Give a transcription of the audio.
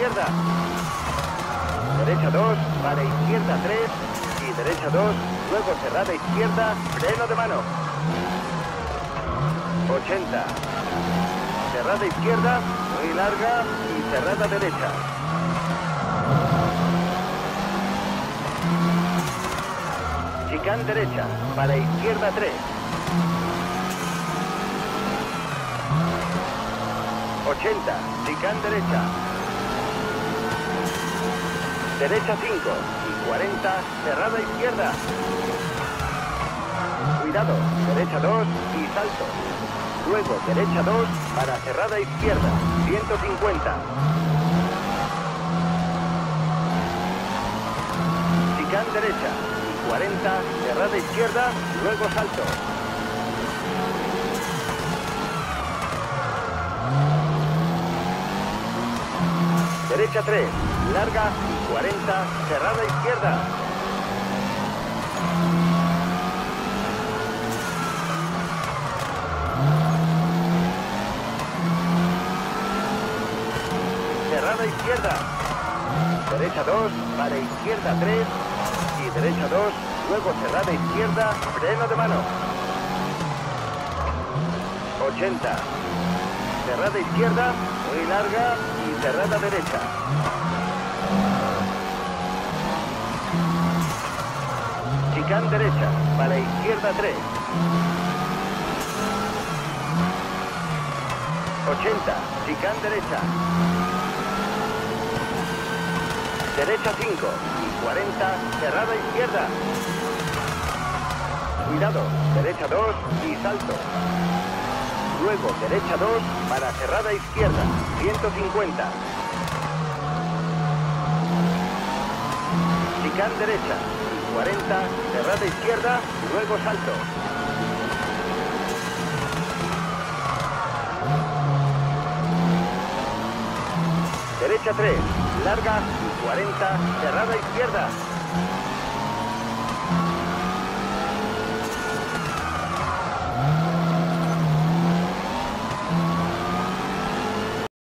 izquierda. Derecha 2, para izquierda 3 y derecha 2, luego cerrada izquierda, freno de mano. 80. Cerrada izquierda, muy larga y cerrada derecha. Chicán derecha, para izquierda 3. 80, chicán derecha. Derecha 5 y 40, cerrada izquierda. Cuidado, derecha 2 y salto. Luego derecha 2 para cerrada izquierda, 150. Chicán derecha y 40, cerrada izquierda, luego salto. Derecha 3, larga, 40, cerrada izquierda. Cerrada izquierda. Derecha 2, para izquierda 3 y derecha 2, luego cerrada izquierda, freno de mano. 80. Cerrada izquierda, muy larga y cerrada derecha. Chicán derecha, para izquierda 3. 80, chicán derecha. Derecha 5 y 40, cerrada izquierda. Cuidado, derecha 2 y salto. Luego derecha 2 para cerrada izquierda, 150. Chicán derecha, 40, cerrada izquierda, luego salto. Derecha 3, larga, 40, cerrada izquierda.